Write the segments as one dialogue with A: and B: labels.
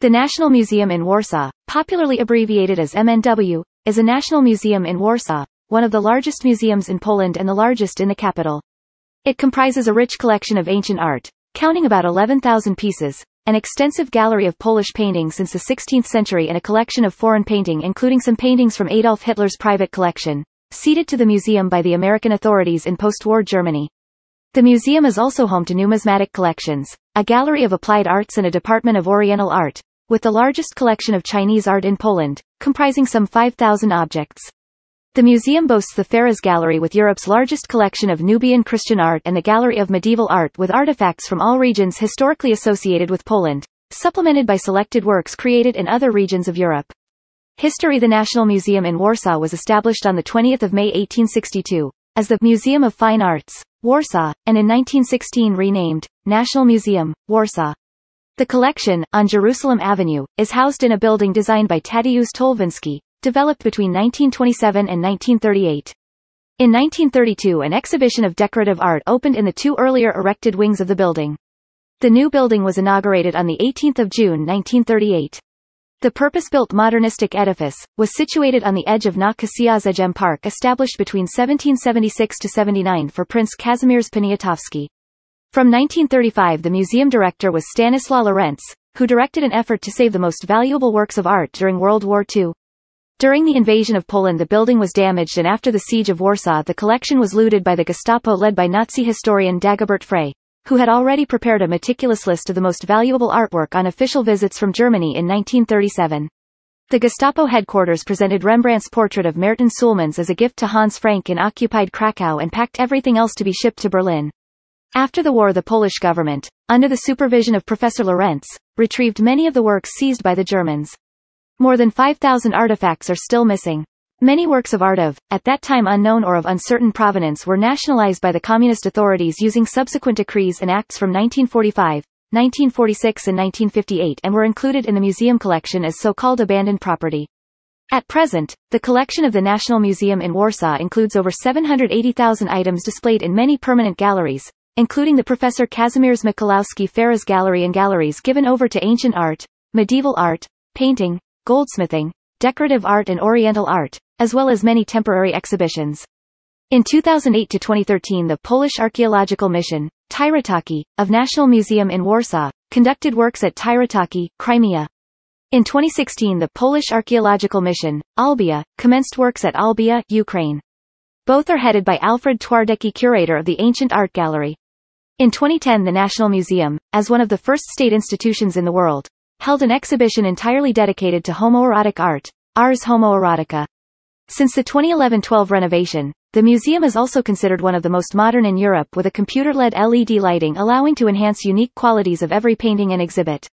A: The National Museum in Warsaw, popularly abbreviated as MNW, is a national museum in Warsaw, one of the largest museums in Poland and the largest in the capital. It comprises a rich collection of ancient art, counting about 11,000 pieces, an extensive gallery of Polish paintings since the 16th century and a collection of foreign painting including some paintings from Adolf Hitler's private collection, ceded to the museum by the American authorities in post-war Germany. The museum is also home to numismatic collections, a gallery of applied arts and a department of Oriental art, with the largest collection of Chinese art in Poland, comprising some 5,000 objects. The museum boasts the Faras Gallery with Europe's largest collection of Nubian Christian art and the Gallery of Medieval Art with artifacts from all regions historically associated with Poland, supplemented by selected works created in other regions of Europe. History The National Museum in Warsaw was established on 20 May 1862, as the Museum of Fine Arts, Warsaw, and in 1916 renamed, National Museum, Warsaw. The collection, on Jerusalem Avenue, is housed in a building designed by Tadeusz Tolwiński, developed between 1927 and 1938. In 1932 an exhibition of decorative art opened in the two earlier erected wings of the building. The new building was inaugurated on 18 June 1938. The purpose-built modernistic edifice, was situated on the edge of Na Książęcem Park established between 1776 to 79 for Prince Kazimierz Poniatowski. From 1935 the museum director was Stanislaw Lorentz, who directed an effort to save the most valuable works of art during World War II. During the invasion of Poland the building was damaged and after the siege of Warsaw the collection was looted by the Gestapo led by Nazi historian Dagobert Frey, who had already prepared a meticulous list of the most valuable artwork on official visits from Germany in 1937. The Gestapo headquarters presented Rembrandt's portrait of Maerten Soolmans as a gift to Hans Frank in occupied Krakow and packed everything else to be shipped to Berlin. After the war the Polish government, under the supervision of Professor Lorentz, retrieved many of the works seized by the Germans. More than 5,000 artifacts are still missing. Many works of art of, at that time unknown or of uncertain provenance were nationalized by the communist authorities using subsequent decrees and acts from 1945, 1946 and 1958 and were included in the museum collection as so-called abandoned property. At present, the collection of the National Museum in Warsaw includes over 780,000 items displayed in many permanent galleries, including the Professor Kazimierz Michalowski Faras Gallery and galleries given over to ancient art, medieval art, painting, goldsmithing, decorative art and oriental art, as well as many temporary exhibitions. In 2008 to 2013 the Polish Archaeological Mission, Tyritake, of National Museum in Warsaw, conducted works at Tyritake, Crimea. In 2016 the Polish Archaeological Mission, Olbia, commenced works at Olbia, Ukraine. Both are headed by Alfred Twardecki curator of the Ancient Art Gallery. In 2010 the National Museum, as one of the first state institutions in the world, held an exhibition entirely dedicated to homoerotic art, Ars Homoerotica. Since the 2011-12 renovation, the museum is also considered one of the most modern in Europe with a computer-led LED lighting allowing to enhance unique qualities of every painting and exhibit.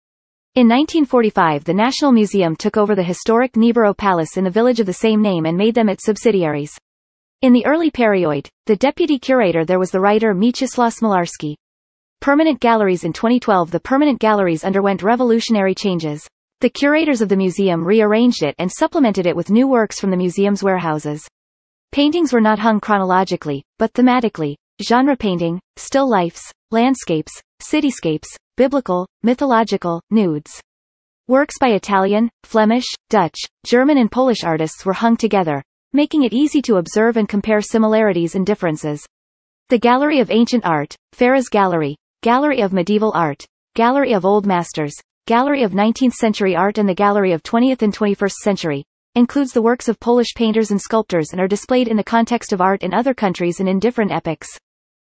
A: In 1945 the National Museum took over the historic Nieborów Palace in the village of the same name and made them its subsidiaries. In the early period, the deputy curator there was the writer Mieczysław Smolarski. Permanent galleries In 2012 the permanent galleries underwent revolutionary changes. The curators of the museum rearranged it and supplemented it with new works from the museum's warehouses. Paintings were not hung chronologically, but thematically, genre painting, still lifes, landscapes, cityscapes, biblical, mythological, nudes. Works by Italian, Flemish, Dutch, German and Polish artists were hung together, making it easy to observe and compare similarities and differences. The Gallery of Ancient Art, Faras Gallery, Gallery of Medieval Art, Gallery of Old Masters, Gallery of 19th Century Art and the Gallery of 20th and 21st Century, includes the works of Polish painters and sculptors and are displayed in the context of art in other countries and in different epochs.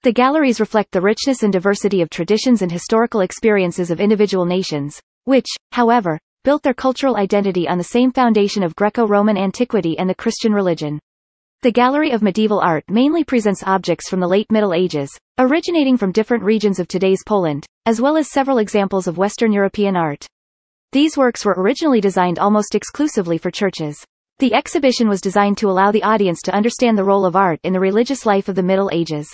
A: The galleries reflect the richness and diversity of traditions and historical experiences of individual nations, which, however, built their cultural identity on the same foundation of Greco-Roman antiquity and the Christian religion. The Gallery of Medieval Art mainly presents objects from the late Middle Ages, originating from different regions of today's Poland, as well as several examples of Western European art. These works were originally designed almost exclusively for churches. The exhibition was designed to allow the audience to understand the role of art in the religious life of the Middle Ages.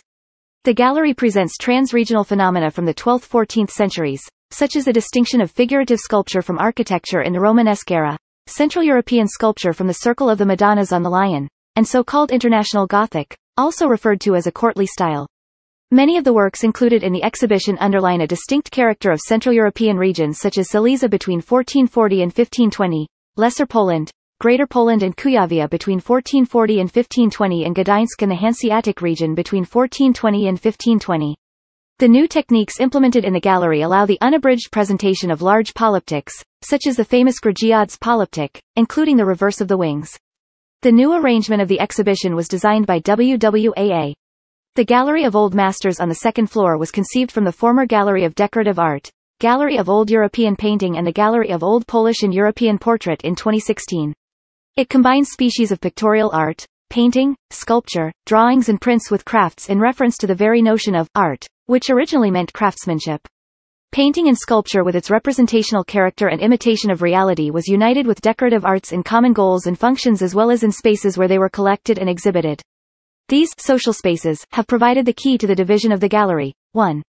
A: The gallery presents trans-regional phenomena from the 12th-14th centuries, such as the distinction of figurative sculpture from architecture in the Romanesque era, Central European sculpture from the Circle of the Madonnas on the Lion, and so-called International Gothic, also referred to as a courtly style. Many of the works included in the exhibition underline a distinct character of Central European regions such as Silesia between 1440 and 1520, Lesser Poland, Greater Poland and Kuyavia between 1440 and 1520 and Gdańsk and the Hanseatic region between 1420 and 1520. The new techniques implemented in the gallery allow the unabridged presentation of large polyptychs, such as the famous Grudziądz polyptych, including the reverse of the wings. The new arrangement of the exhibition was designed by WWAA. The Gallery of Old Masters on the second floor was conceived from the former Gallery of Decorative Art, Gallery of Old European Painting and the Gallery of Old Polish and European Portrait in 2016. It combines species of pictorial art, painting, sculpture, drawings and prints with crafts in reference to the very notion of art, which originally meant craftsmanship. Painting and sculpture with its representational character and imitation of reality was united with decorative arts in common goals and functions as well as in spaces where they were collected and exhibited. These social spaces have provided the key to the division of the gallery. 1.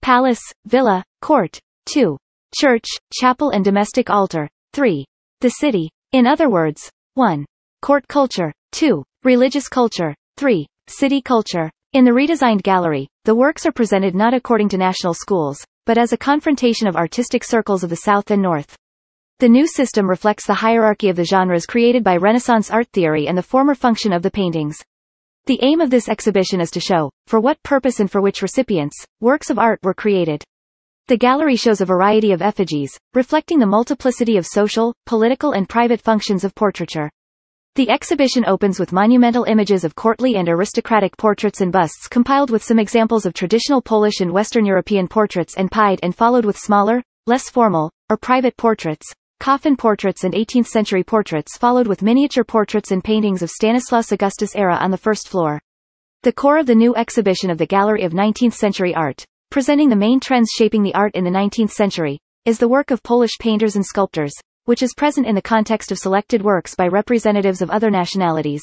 A: Palace, villa, court. 2. Church, chapel and domestic altar. 3. The city. In other words, 1. Court culture. 2. Religious culture. 3. City culture. In the redesigned gallery, the works are presented not according to national schools, but as a confrontation of artistic circles of the South and North. The new system reflects the hierarchy of the genres created by Renaissance art theory and the former function of the paintings. The aim of this exhibition is to show, for what purpose and for which recipients, works of art were created. The gallery shows a variety of effigies, reflecting the multiplicity of social, political and private functions of portraiture. The exhibition opens with monumental images of courtly and aristocratic portraits and busts compiled with some examples of traditional Polish and Western European portraits and pied and followed with smaller, less formal, or private portraits, coffin portraits and 18th-century portraits followed with miniature portraits and paintings of Stanislaus Augustus era on the first floor. The core of the new exhibition of the Gallery of 19th-century art, presenting the main trends shaping the art in the 19th century, is the work of Polish painters and sculptors, which is present in the context of selected works by representatives of other nationalities.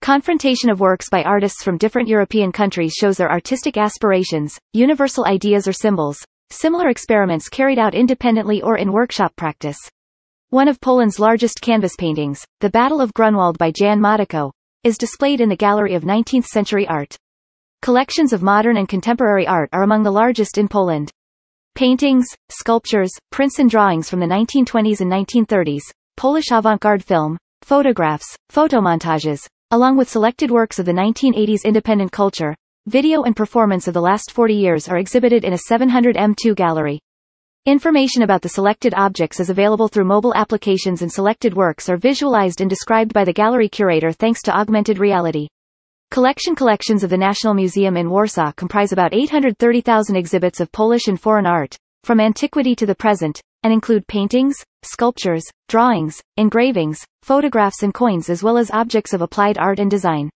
A: Confrontation of works by artists from different European countries shows their artistic aspirations, universal ideas or symbols, similar experiments carried out independently or in workshop practice. One of Poland's largest canvas paintings, The Battle of Grunwald by Jan Matejko, is displayed in the Gallery of 19th-century art. Collections of modern and contemporary art are among the largest in Poland. Paintings, sculptures, prints and drawings from the 1920s and 1930s, Polish avant-garde film, photographs, photomontages, along with selected works of the 1980s independent culture, video and performance of the last 40 years are exhibited in a 700 m2 gallery. Information about the selected objects is available through mobile applications and selected works are visualized and described by the gallery curator thanks to augmented reality. Collection collections of the National Museum in Warsaw comprise about 830,000 exhibits of Polish and foreign art, from antiquity to the present, and include paintings, sculptures, drawings, engravings, photographs and coins as well as objects of applied art and design.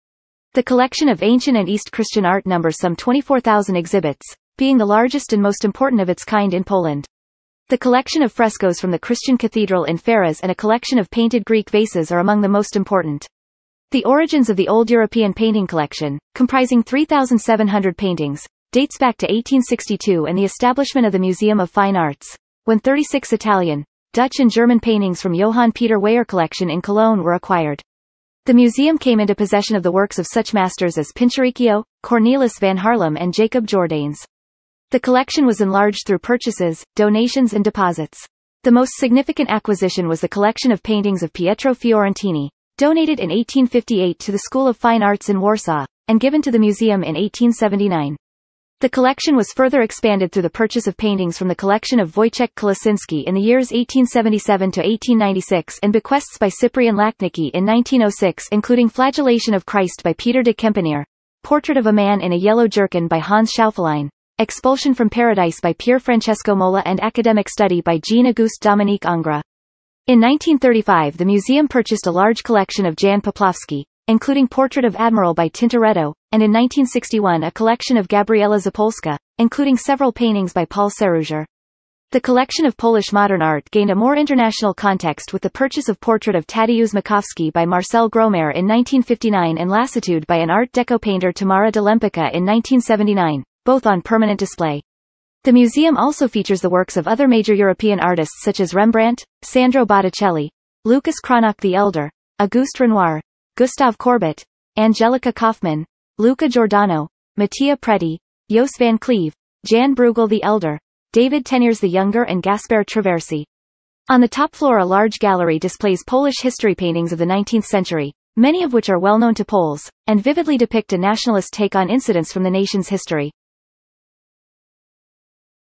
A: The collection of ancient and East Christian art numbers some 24,000 exhibits, being the largest and most important of its kind in Poland. The collection of frescoes from the Christian cathedral in Faras and a collection of painted Greek vases are among the most important. The origins of the Old European painting collection, comprising 3,700 paintings, dates back to 1862 and the establishment of the Museum of Fine Arts, when 36 Italian, Dutch and German paintings from Johann Peter Weyer collection in Cologne were acquired. The museum came into possession of the works of such masters as Pinturicchio, Cornelis van Haarlem and Jacob Jordaens. The collection was enlarged through purchases, donations and deposits. The most significant acquisition was the collection of paintings of Pietro Fiorentini, donated in 1858 to the School of Fine Arts in Warsaw, and given to the museum in 1879. The collection was further expanded through the purchase of paintings from the collection of Wojciech Kolasiński in the years 1877 to 1896 and bequests by Cyprian Lachnicki in 1906 including Flagellation of Christ by Peter de Kempeneer, Portrait of a Man in a Yellow Jerkin by Hans Schauffelein, Expulsion from Paradise by Pier Francesco Mola and Academic Study by Jean-Auguste Dominique Ingres. In 1935 the museum purchased a large collection of Jan Poplawski, including Portrait of Admiral by Tintoretto, and in 1961 a collection of Gabriela Zapolska, including several paintings by Paul Sérusier. The collection of Polish modern art gained a more international context with the purchase of Portrait of Tadeusz Makowski by Marcel Gromaire in 1959 and Lassitude by an Art Deco painter Tamara de Lempicka in 1979, both on permanent display. The museum also features the works of other major European artists such as Rembrandt, Sandro Botticelli, Lucas Cranach the Elder, Auguste Renoir, Gustave Courbet, Angelica Kauffmann, Luca Giordano, Mattia Preti, Joos van Cleve, Jan Bruegel the Elder, David Teniers the Younger and Gaspar Traversi. On the top floor a large gallery displays Polish history paintings of the 19th century, many of which are well known to Poles, and vividly depict a nationalist take on incidents from the nation's history.